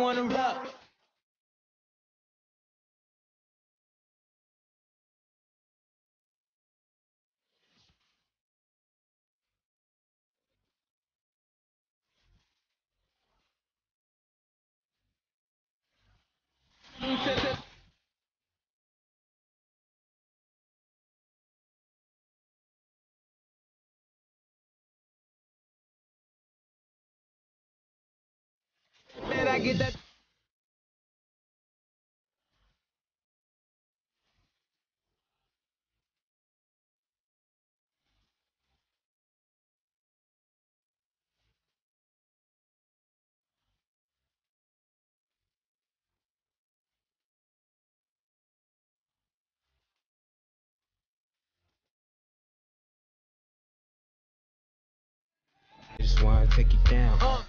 wanna wanna get that. I just wanna take you down. Uh,